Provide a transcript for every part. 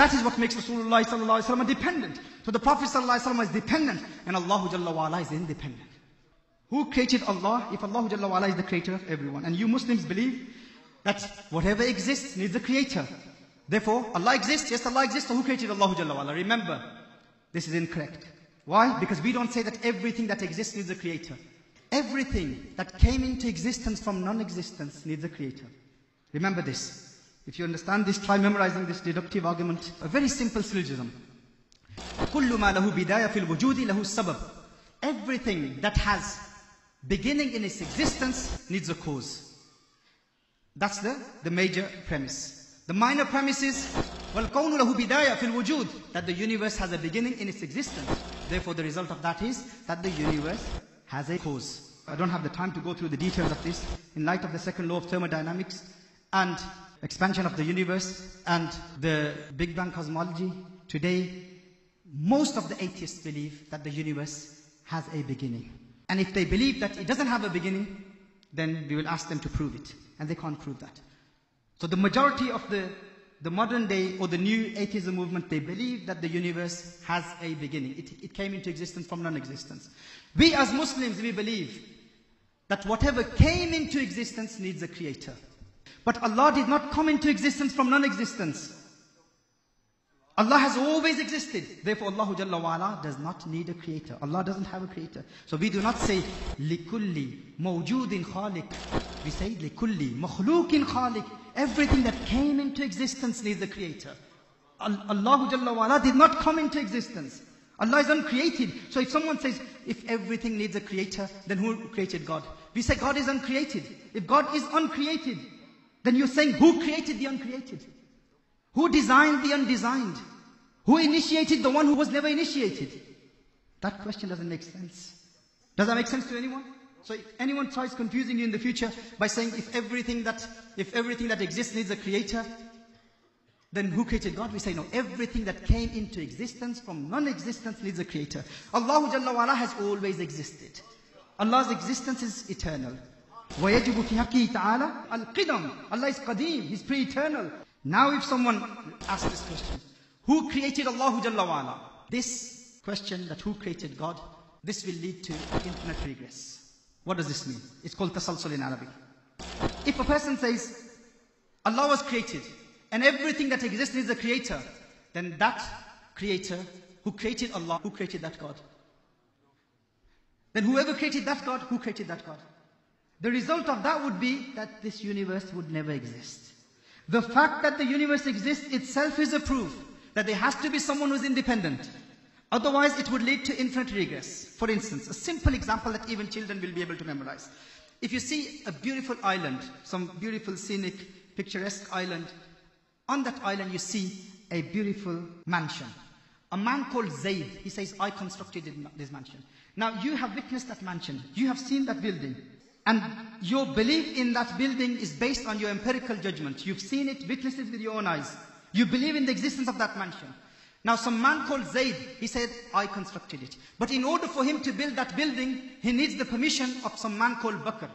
That is what makes Rasulullah sallallahu alaihi wasallam dependent. So the Prophet sallallahu alaihi wasallam is dependent and Allah Jalla wa is independent. Who created Allah if Allah Jalla wa is the creator of everyone? And you Muslims believe that whatever exists needs a creator. Therefore, Allah exists. Yes, Allah exists. So who created Allah Jalla wa? Remember, this is incorrect. Why? Because we don't say that everything that exists needs a creator. Everything that came into existence from non-existence needs a creator. Remember this. If you understand this, try memorizing this deductive argument. A very simple syllogism. كل ما له بداية في الوجود له السبب. Everything that has beginning in its existence needs a cause. That's the, the major premise. The minor premise is والكون له بداية في الوجود that the universe has a beginning in its existence. Therefore the result of that is that the universe has a cause. I don't have the time to go through the details of this. In light of the second law of thermodynamics and expansion of the universe and the Big Bang cosmology, today most of the atheists believe that the universe has a beginning. And if they believe that it doesn't have a beginning, then we will ask them to prove it. And they can't prove that. So the majority of the, the modern day or the new atheism movement, they believe that the universe has a beginning. It, it came into existence from non-existence. We as Muslims, we believe that whatever came into existence needs a creator. But Allah did not come into existence from non-existence. Allah has always existed. Therefore, Allah Jalla wa'ala does not need a creator. Allah doesn't have a creator. So we do not say, لِكُلِّ مَوْجُودٍ خَالِقٍ We say, لِكُلِّ مَخْلُوقٍ خَالِقٍ Everything that came into existence needs a creator. Allah Jalla wa'ala did not come into existence. Allah is uncreated. So if someone says, if everything needs a creator, then who created God? We say God is uncreated. If God is uncreated, then you're saying, who created the uncreated? Who designed the undesigned? Who initiated the one who was never initiated? That question doesn't make sense. Does that make sense to anyone? So if anyone tries confusing you in the future by saying if everything that if everything that exists needs a creator, then who created God? We say no. Everything that came into existence from non-existence needs a creator. Allah has always existed. Allah's existence is eternal. ويجب في حقه تعالى القدم Allah is qadim, He's pre-eternal. Now if someone asks this question, who created Allah Jalla wa'ala? This question that who created God, this will lead to infinite regress. What does this mean? It's called tasalsul in Arabic. If a person says, Allah was created, and everything that exists is a creator, then that creator who created Allah, who created that God? Then whoever created that God, who created that God? The result of that would be that this universe would never exist. The fact that the universe exists itself is a proof that there has to be someone who's independent. Otherwise, it would lead to infinite regress. For instance, a simple example that even children will be able to memorize. If you see a beautiful island, some beautiful scenic, picturesque island, on that island you see a beautiful mansion. A man called Zaid, he says, I constructed this mansion. Now you have witnessed that mansion. You have seen that building. And your belief in that building is based on your empirical judgment. You've seen it, witnessed it with your own eyes. You believe in the existence of that mansion. Now some man called Zaid, he said, I constructed it. But in order for him to build that building, he needs the permission of some man called Bakr.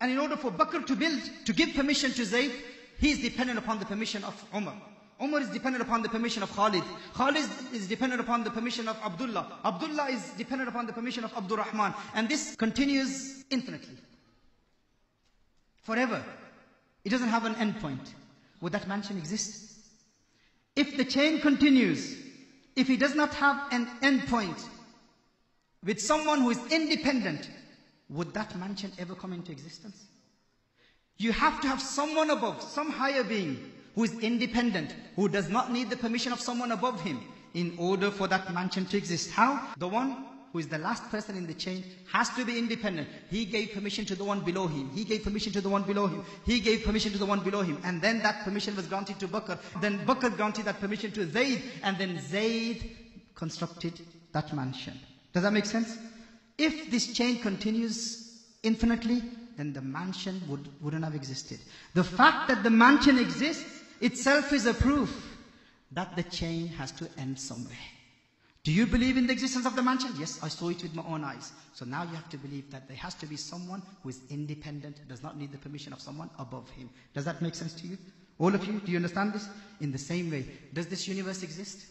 And in order for Bakr to build, to give permission to Zaid, he is dependent upon the permission of Umar. Umar is dependent upon the permission of Khalid. Khalid is dependent upon the permission of Abdullah. Abdullah is dependent upon the permission of Abdul Rahman. And this continues infinitely. Forever. It doesn't have an end point. Would that mansion exist? If the chain continues, if it does not have an end point with someone who is independent, would that mansion ever come into existence? You have to have someone above, some higher being, who is independent, who does not need the permission of someone above him in order for that mansion to exist. How? The one who is the last person in the chain has to be independent. He gave permission to the one below him. He gave permission to the one below him. He gave permission to the one below him. And then that permission was granted to Bakr. Then Bakr granted that permission to Zayd. And then Zayd constructed that mansion. Does that make sense? If this chain continues infinitely, then the mansion would, wouldn't have existed. The fact that the mansion exists itself is a proof that the chain has to end somewhere. Do you believe in the existence of the mansion? Yes, I saw it with my own eyes. So now you have to believe that there has to be someone who is independent, does not need the permission of someone above him. Does that make sense to you? All of you, do you understand this? In the same way, does this universe exist?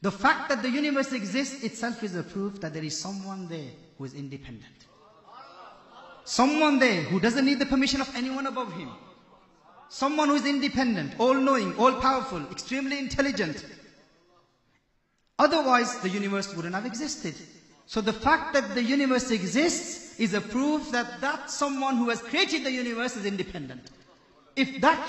The fact that the universe exists itself is a proof that there is someone there who is independent. Someone there who doesn't need the permission of anyone above him. Someone who is independent, all-knowing, all-powerful, extremely intelligent. Otherwise, the universe wouldn't have existed. So the fact that the universe exists is a proof that that someone who has created the universe is independent. If that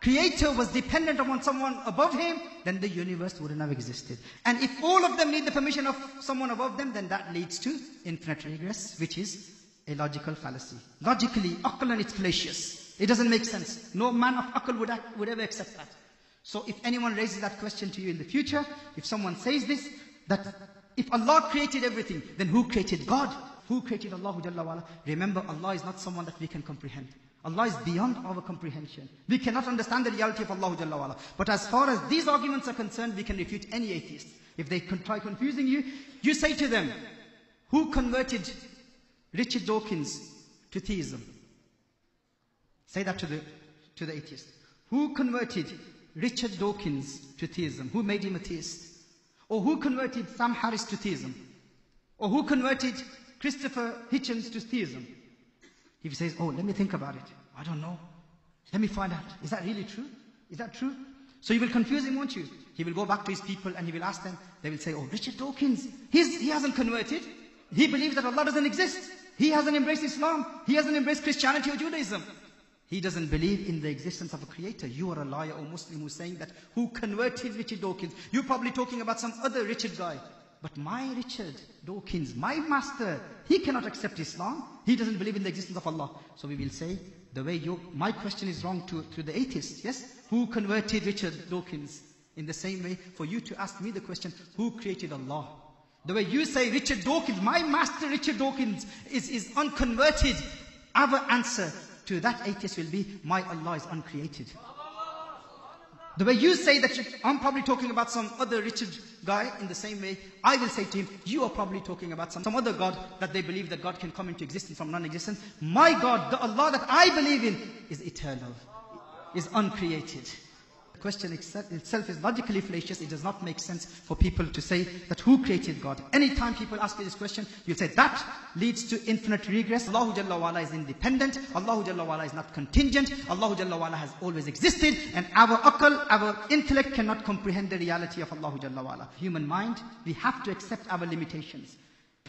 creator was dependent upon someone above him, then the universe wouldn't have existed. And if all of them need the permission of someone above them, then that leads to infinite regress, which is a logical fallacy. Logically, aqlan it's fallacious. It doesn't make sense. No man of aql would, would ever accept that. So if anyone raises that question to you in the future, if someone says this, that if Allah created everything, then who created God? Who created Allah Jalla wala? Remember, Allah is not someone that we can comprehend. Allah is beyond our comprehension. We cannot understand the reality of Allah Jalla wala. But as far as these arguments are concerned, we can refute any atheist. If they try confusing you, you say to them, who converted Richard Dawkins to theism? Say that to the, to the atheist. Who converted Richard Dawkins to theism? Who made him a theist? Or who converted Sam Harris to theism? Or who converted Christopher Hitchens to theism? If he says, oh, let me think about it. I don't know. Let me find out. Is that really true? Is that true? So you will confuse him, won't you? He will go back to his people and he will ask them. They will say, oh, Richard Dawkins, he's, he hasn't converted. He believes that Allah doesn't exist. He hasn't embraced Islam. He hasn't embraced Christianity or Judaism. He doesn't believe in the existence of a creator. You are a liar or Muslim who's saying that who converted Richard Dawkins. You're probably talking about some other Richard guy. But my Richard Dawkins, my master, he cannot accept Islam. He doesn't believe in the existence of Allah. So we will say, the way you, my question is wrong to, to the atheist, yes? Who converted Richard Dawkins? In the same way, for you to ask me the question, who created Allah? The way you say Richard Dawkins, my master Richard Dawkins is, is unconverted. Our answer to that atheist will be, my Allah is uncreated. The way you say that, I'm probably talking about some other Richard guy in the same way, I will say to him, you are probably talking about some, some other God that they believe that God can come into existence from non-existence. My God, the Allah that I believe in is eternal, is uncreated question itself is logically fallacious. It does not make sense for people to say that who created God. Anytime people ask you this question, you say that leads to infinite regress. Allah Jalla wa'ala is independent. Allah Jalla wa'ala is not contingent. Allah Jalla wa'ala has always existed. And our akal, our intellect cannot comprehend the reality of Allah Jalla wa'ala. Human mind, we have to accept our limitations.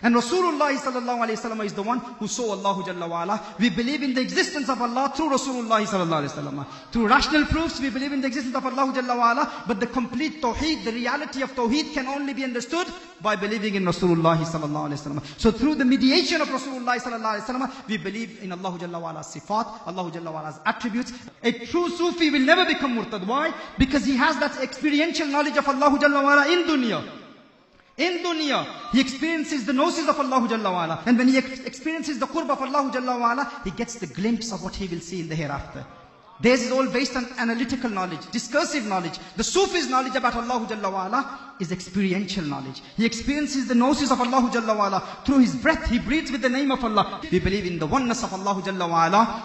And Rasulullah sallallahu alayhi is the one who saw Allah Jalla wa'ala. We believe in the existence of Allah through Rasulullah sallallahu alayhi wasallam. Through rational proofs, we believe in the existence of Allah Jalla wa'ala. But the complete tawheed, the reality of tawheed can only be understood by believing in Rasulullah sallallahu alayhi. So through the mediation of Rasulullah sallallahu alayhi we believe in Allah Jalla wa'ala's sifat, Allah Jalla wa'ala's attributes. A true Sufi will never become murtad. Why? Because he has that experiential knowledge of Allah Jalla wa'ala in dunya. In dunya, he experiences the gnosis of Allah Jalla wa'ala. And when he experiences the qurb of Allah Jalla wa'ala, he gets the glimpse of what he will see in the hereafter. Theirs is all based on analytical knowledge, discursive knowledge. The Sufi's knowledge about Allah Jalla wa'ala is experiential knowledge. He experiences the gnosis of Allah. Through his breath, he breathes with the name of Allah. We believe in the oneness of Allah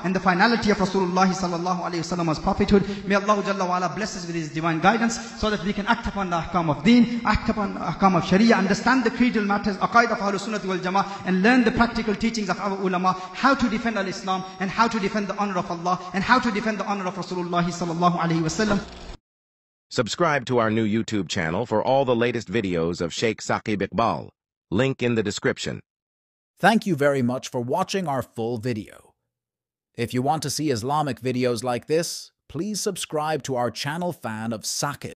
and the finality of Rasulullah sallallahu alayhi wasallam's prophethood. May Allah Jalla bless us with his divine guidance so that we can act upon the ahkam of deen, act upon the ahkam of sharia, understand the creedal matters, aqaid of Ahlul Sunnah wal Jama'ah and learn the practical teachings of our ulama, how to defend al-Islam and how to defend the honor of Allah and how to defend the honor of Rasulullah sallallahu alayhi wasallam. Subscribe to our new YouTube channel for all the latest videos of Sheikh Saqib Iqbal. Link in the description. Thank you very much for watching our full video. If you want to see Islamic videos like this, please subscribe to our channel fan of Saqib.